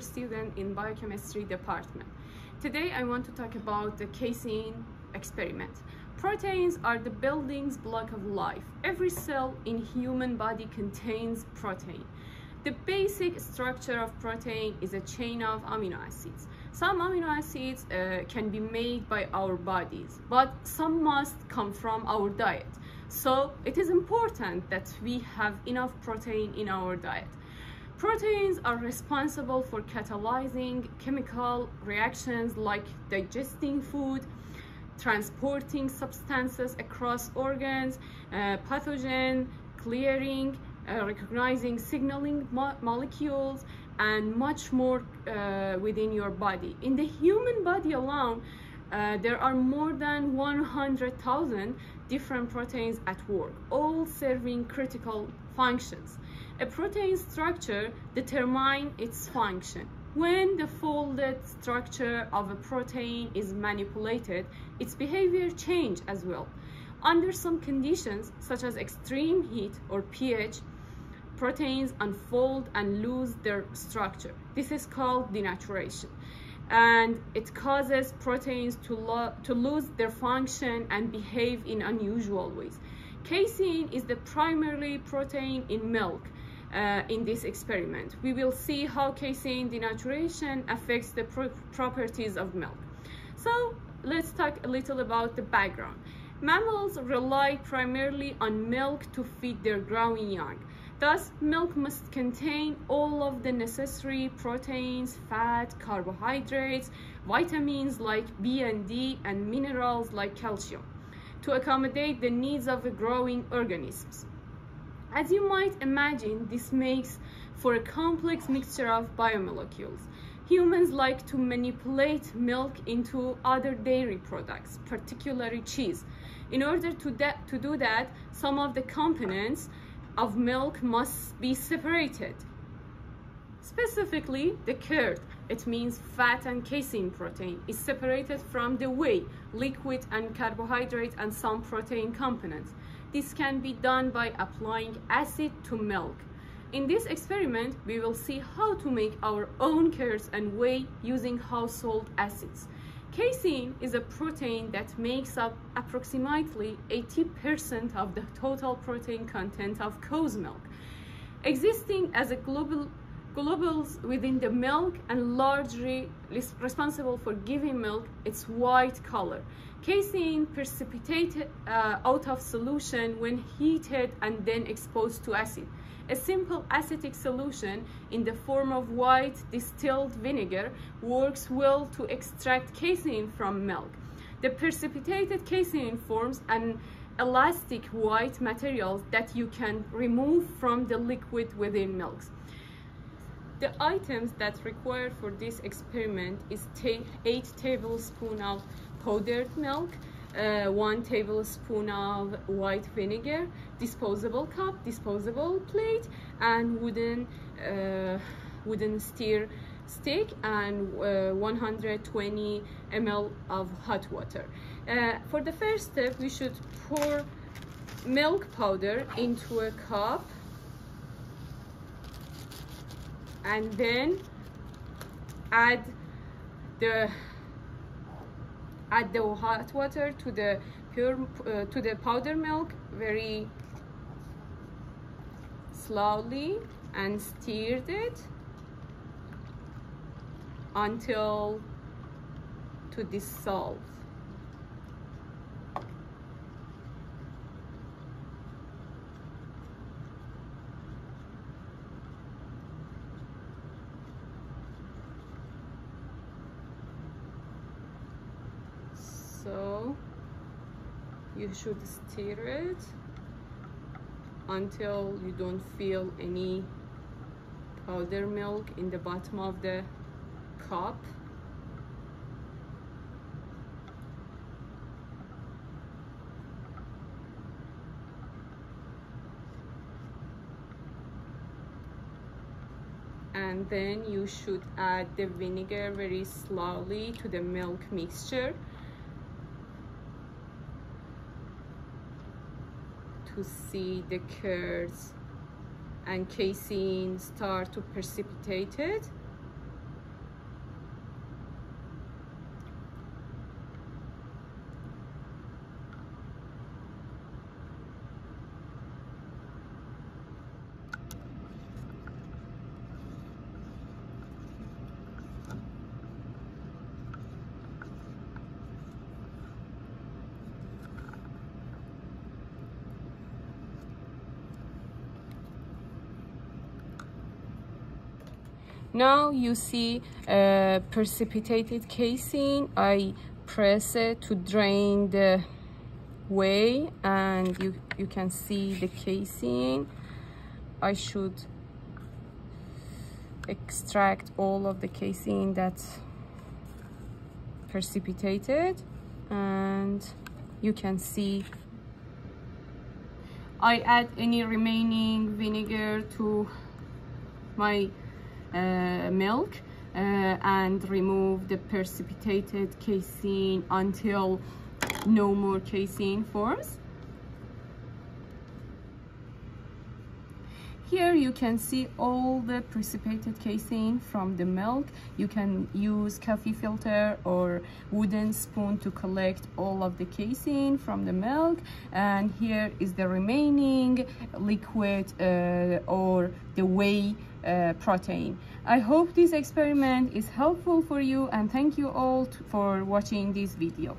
student in biochemistry department. Today I want to talk about the casein experiment. Proteins are the building block of life. Every cell in human body contains protein. The basic structure of protein is a chain of amino acids. Some amino acids uh, can be made by our bodies, but some must come from our diet. So it is important that we have enough protein in our diet. Proteins are responsible for catalyzing chemical reactions like digesting food, transporting substances across organs, uh, pathogen, clearing, uh, recognizing signaling mo molecules, and much more uh, within your body. In the human body alone, uh, there are more than 100,000 different proteins at work, all serving critical functions. A protein structure determines its function. When the folded structure of a protein is manipulated, its behavior change as well. Under some conditions, such as extreme heat or pH, proteins unfold and lose their structure. This is called denaturation. And it causes proteins to, lo to lose their function and behave in unusual ways. Casein is the primary protein in milk uh, in this experiment. We will see how casein denaturation affects the pro properties of milk. So let's talk a little about the background. Mammals rely primarily on milk to feed their growing young. Thus, milk must contain all of the necessary proteins, fat, carbohydrates, vitamins like B and D, and minerals like calcium to accommodate the needs of growing organisms. As you might imagine, this makes for a complex mixture of biomolecules. Humans like to manipulate milk into other dairy products, particularly cheese. In order to, to do that, some of the components of milk must be separated. Specifically, the curd, it means fat and casein protein, is separated from the whey, liquid and carbohydrate and some protein components. This can be done by applying acid to milk. In this experiment, we will see how to make our own curds and whey using household acids. Casein is a protein that makes up approximately 80% of the total protein content of cow's milk, existing as a global globules within the milk and largely responsible for giving milk its white color. Casein precipitated uh, out of solution when heated and then exposed to acid. A simple acetic solution in the form of white distilled vinegar works well to extract casein from milk. The precipitated casein forms an elastic white material that you can remove from the liquid within milks. The items that required for this experiment is 8 tablespoons of powdered milk, uh, 1 tablespoon of white vinegar, disposable cup, disposable plate, and wooden, uh, wooden stir stick and uh, 120 ml of hot water. Uh, for the first step, we should pour milk powder into a cup and then add the add the hot water to the pure uh, to the powder milk very slowly and stirred it until to dissolve so you should stir it until you don't feel any powder milk in the bottom of the cup. And then you should add the vinegar very slowly to the milk mixture to see the curds and casein start to precipitate now you see precipitated casein. I press it to drain the whey and you you can see the casein. I should extract all of the casein that's precipitated and you can see I add any remaining vinegar to my milk uh, and remove the precipitated casein until no more casein forms Here you can see all the precipitated casein from the milk. You can use coffee filter or wooden spoon to collect all of the casein from the milk. And here is the remaining liquid uh, or the whey uh, protein. I hope this experiment is helpful for you and thank you all for watching this video.